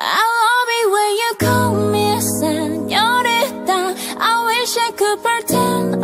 I love it when you call me señorita uh, I wish I could pretend